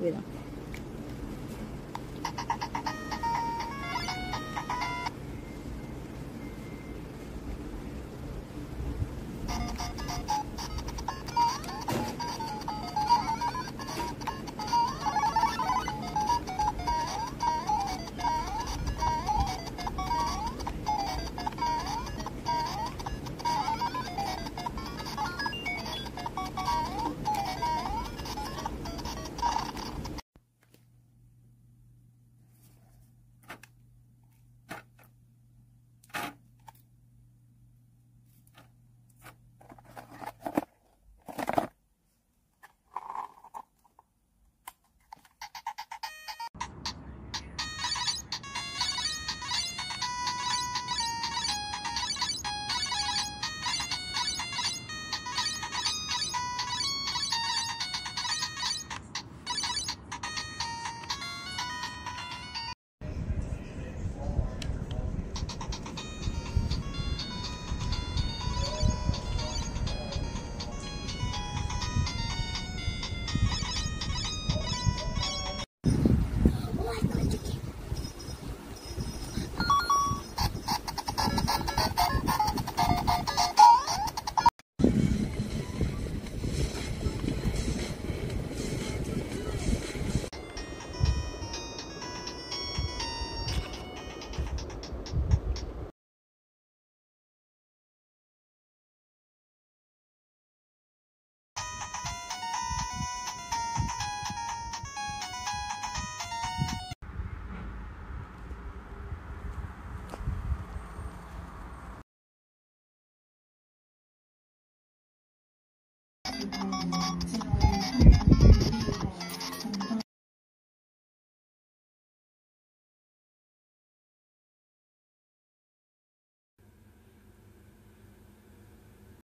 Wait. 嗯其